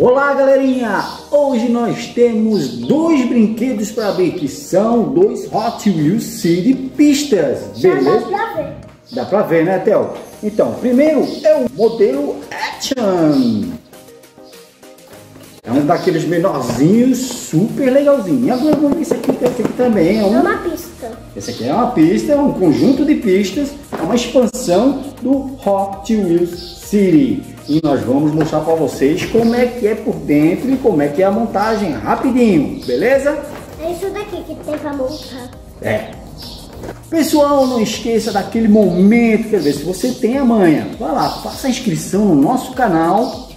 Olá galerinha! Hoje nós temos dois brinquedos para ver que são dois Hot Wheels City pistas, beleza? dá pra ver. Dá pra ver, né, Theo? Então, primeiro é o modelo Action. É um daqueles menorzinhos super legalzinho. E agora vamos ver esse aqui, esse aqui também é É um uma pista. Esse aqui é uma pista, um conjunto de pistas, é uma expansão do Hot Wheels City. E nós vamos mostrar para vocês como é que é por dentro e como é que é a montagem rapidinho, beleza? É isso daqui que tem pra montar. É. Pessoal, não esqueça daquele momento, quer dizer, se você tem a manha, vai lá, faça a inscrição no nosso canal.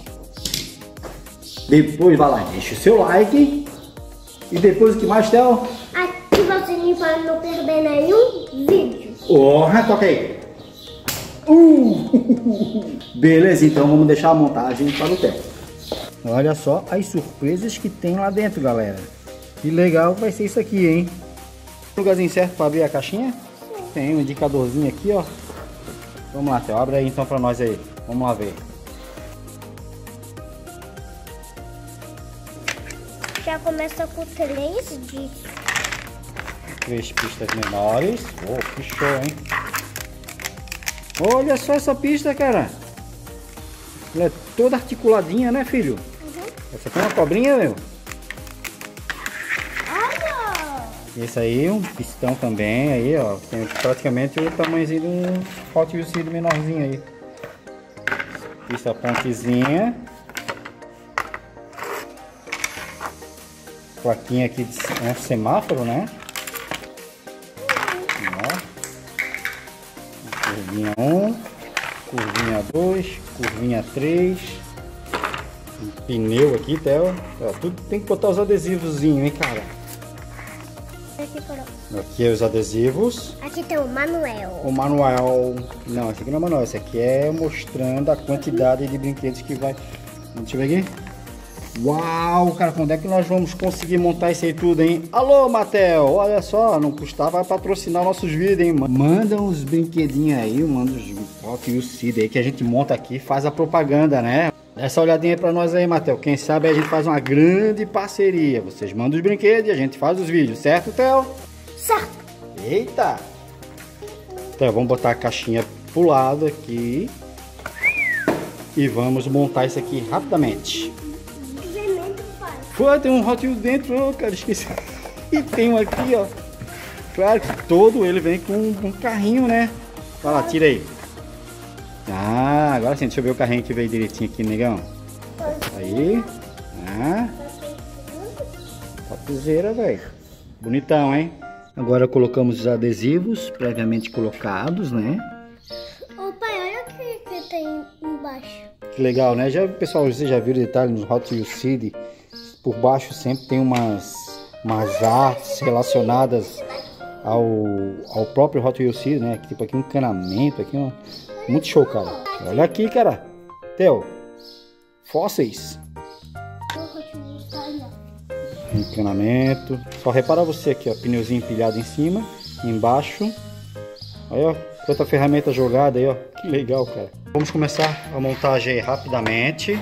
Depois vai lá, deixa o seu like. E depois o que mais, Theo? Ativa o sininho para não perder nenhum vídeo. Porra, toca aí. Uh! Beleza, então vamos deixar a montagem para o tempo. Olha só as surpresas que tem lá dentro, galera. Que legal vai ser isso aqui, hein? Lugarzinho certo para abrir a caixinha? Tem um indicadorzinho aqui, ó. Vamos lá, Theo. Abre aí então para nós aí. Vamos lá ver. Já começa com três de Três pistas menores. Oh, que show, hein? Olha só essa pista, cara. Ela é toda articuladinha, né, filho? Essa aqui é uma cobrinha, meu. Olha! Esse aí, um pistão também, aí, ó. Tem praticamente o tamanhozinho de um Hot Wheels menorzinho aí. Pista pontezinha. Plaquinha aqui de é um semáforo, né? Ó. Curvinha 1, curvinha 2, curvinha 3. Um pneu aqui, Theo. Ó, tudo tem que botar os adesivozinhos, hein, cara? Aqui, é os adesivos. aqui tem o Manuel. O manual. Não, esse aqui não é manual, esse aqui é mostrando a quantidade de brinquedos que vai. Deixa eu ver aqui. Uau, cara, quando é que nós vamos conseguir montar isso aí tudo, hein? Alô, Matel, olha só, não custava patrocinar nossos vídeos, hein? Manda uns brinquedinhos aí, manda uns Hot Wheels Cid aí que a gente monta aqui, faz a propaganda, né? Dá essa olhadinha aí pra nós aí, Matel. Quem sabe a gente faz uma grande parceria. Vocês mandam os brinquedos e a gente faz os vídeos, certo, Theo? Certo. Eita! Então vamos botar a caixinha pro lado aqui. E vamos montar isso aqui rapidamente. Pô, tem um Hot Wheels dentro, ô, cara, esqueci. E tem um aqui, ó. Claro que todo ele vem com um carrinho, né? Vai lá, tira aí. Ah, agora sim, deixa eu ver o carrinho que veio direitinho aqui, negão. Aí. Ah, topzera, velho. Bonitão, hein? Agora colocamos os adesivos previamente colocados, né? Ô pai, olha o que, que tem embaixo. Que legal, né? Já, pessoal, vocês já viram detalhe nos Hot Wheels City? Por baixo sempre tem umas, umas artes relacionadas ao, ao próprio Hot Wheels City, né? Tipo aqui um encanamento, aqui um... Muito show, cara. Olha aqui, cara. Theo. Fósseis. Encanamento. Só repara você aqui, ó. Pneuzinho empilhado em cima, embaixo. Aí, ó. Outra ferramenta jogada aí, ó. Que legal, cara. Vamos começar a montagem aí rapidamente.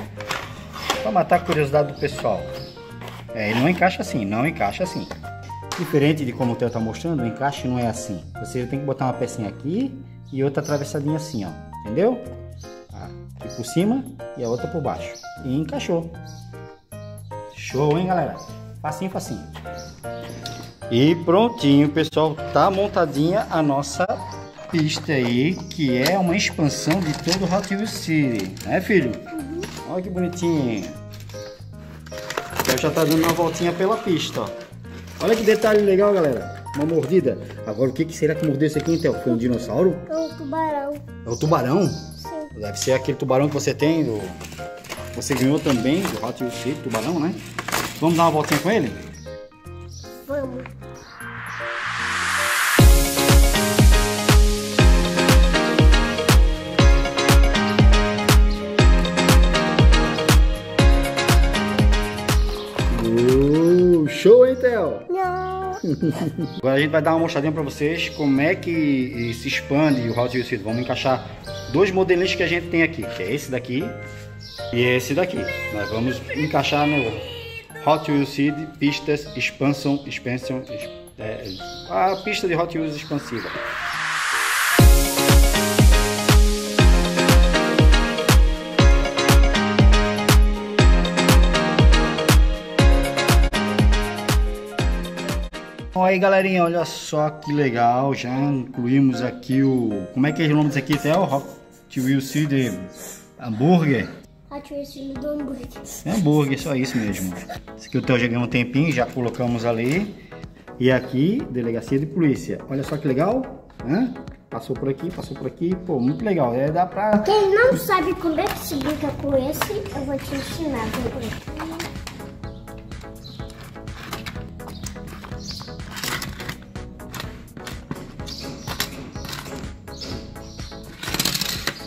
Para matar a curiosidade do pessoal. É, ele não encaixa assim, não encaixa assim. Diferente de como o Theo tá mostrando, o encaixe não é assim. Você tem que botar uma pecinha aqui e outra atravessadinha assim, ó. Entendeu? Ah, aqui por cima e a outra por baixo. E encaixou. Show, hein, galera? Facinho, facinho. E prontinho, pessoal. Tá montadinha a nossa pista aí, que é uma expansão de todo o Hot Wheels City. Né, filho? Olha que bonitinho. O Theo já tá dando uma voltinha pela pista, ó. Olha que detalhe legal, galera. Uma mordida. Agora, o que, que será que mordeu isso aqui, então? Foi um dinossauro? É um tubarão. É o tubarão? Sim. Deve ser aquele tubarão que você tem, do... você ganhou também, do Hot Wheels City, tubarão, né? Vamos dar uma voltinha com ele? Não. Agora a gente vai dar uma mostradinha pra vocês como é que se expande o Hot Wheels City. Vamos encaixar dois modelinhos que a gente tem aqui, que é esse daqui E esse daqui, nós vamos encaixar no Hot Wheels Seed Pistas Expansion, Expansion, é, a pista de Hot Wheels expansiva. Olha aí galerinha, olha só que legal, já incluímos aqui o... Como é que é o nome disso aqui, Theo? Hot Wheels Seed Hambúrguer. Hot Wheels do hambúrguer. É hambúrguer, só isso mesmo. Esse aqui o Theo já ganhou um tempinho, já colocamos ali. E aqui, delegacia de polícia. Olha só que legal, né? Passou por aqui, passou por aqui, pô, muito legal. É, dá pra... Quem não sabe como é que se brinca com esse, eu vou te ensinar.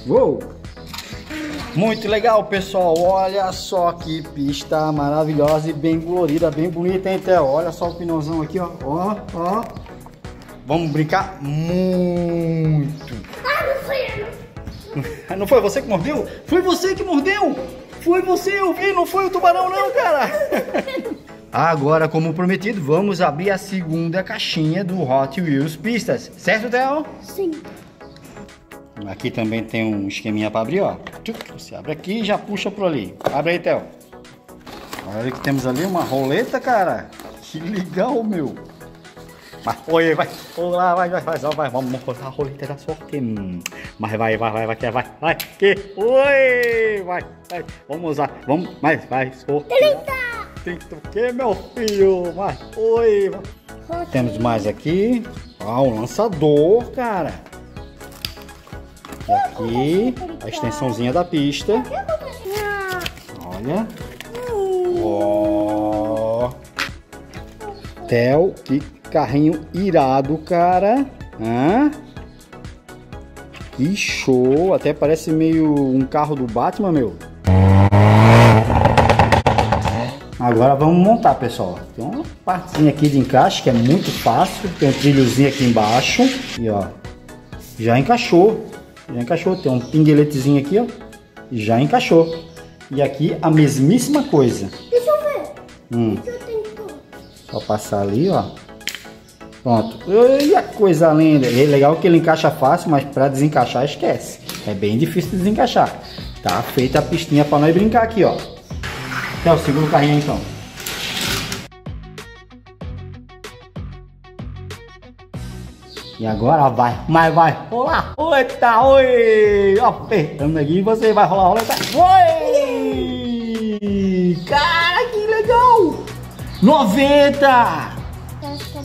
Uou! Muito legal, pessoal. Olha só que pista maravilhosa e bem colorida, bem bonita, hein, Theo? Olha só o pneuzão aqui, ó. Ó, ó. Vamos brincar muito. Ah, não foi eu. Não foi você que mordeu? Foi você que mordeu! Foi você, eu vi, não foi o tubarão não, cara! Agora, como prometido, vamos abrir a segunda caixinha do Hot Wheels Pistas. Certo, Theo? Sim. Aqui também tem um esqueminha para abrir, ó. Você abre aqui e já puxa por ali. Abre aí, Theo. Olha que temos ali uma roleta, cara. Que legal, meu. Mas oi, vai. Olá, vai, vai, vai, vai. Vamos botar a roleta da sorte. Mas vai, vai, vai, vai, vai, vai, vai. Que? Oi, vai, vai. Vamos usar. Vamos, mais, vai. Sorte. 30. o que, meu filho? Mas, oi. Temos mais aqui. Ah, um lançador, cara. E aqui a extensãozinha da pista. Olha. Ó. Theo, que carrinho irado, cara. Hã? Que show. Até parece meio um carro do Batman, meu. Agora vamos montar, pessoal. Tem uma partezinha aqui de encaixe que é muito fácil. Tem um trilhozinho aqui embaixo. E ó, já encaixou. Já encaixou. Tem um pingueletezinho aqui, ó. Já encaixou. E aqui a mesmíssima coisa. Deixa eu ver. Hum. Deixa eu tentar. Só passar ali, ó. Pronto. E a coisa linda. É legal que ele encaixa fácil, mas para desencaixar esquece. É bem difícil de desencaixar. Tá feita a pistinha para nós brincar aqui, ó. Então, segura o carrinho então. E agora vai, mas vai rolar roleta, oi! Apertando aqui, você vai rolar roleta, oi! Cara, que legal! 90!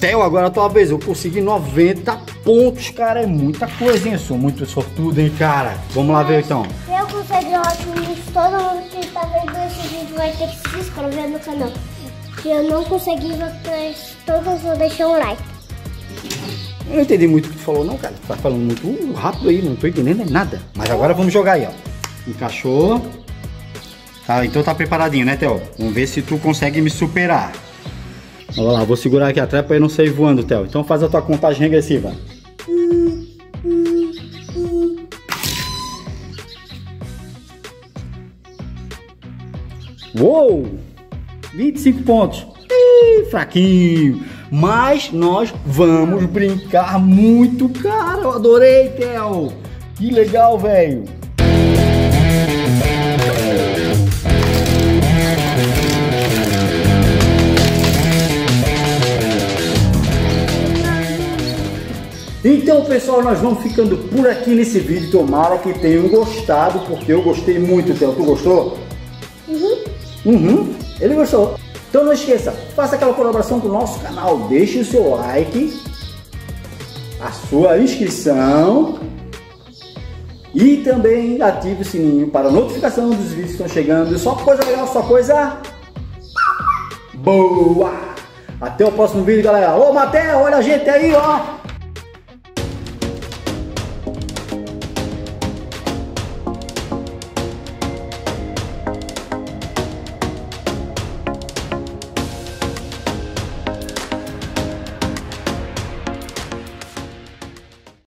Theo, agora a tua vez, eu consegui 90 pontos, cara, é muita coisa, hein? Eu sou muito sortudo, hein, cara? Vamos lá ver então. Eu consegui ótimo, todo mundo que tá vendo esse vídeo vai ter que se inscrever no canal. Se eu não conseguir, vocês todos vão deixar um like. Eu não entendi muito o que tu falou, não, cara. Tu tá falando muito rápido aí, não tô entendendo nada. Mas agora vamos jogar aí, ó. Encaixou. Tá, então tá preparadinho, né, Theo? Vamos ver se tu consegue me superar. Olha lá, vou segurar aqui atrás pra eu não sair voando, Theo. Então faz a tua contagem regressiva. Uou! 25 pontos. Ih, fraquinho. Mas nós vamos brincar muito, cara. Eu adorei, Theo. Que legal, velho. Então, pessoal, nós vamos ficando por aqui nesse vídeo. Tomara que tenham gostado, porque eu gostei muito, Theo. Tu gostou? Uhum. Uhum, ele gostou. Então não esqueça, faça aquela colaboração com o nosso canal, deixe o seu like, a sua inscrição e também ative o sininho para notificação dos vídeos que estão chegando. Só coisa legal, só coisa boa! Até o próximo vídeo, galera. Ô, Matheus, olha a gente aí, ó!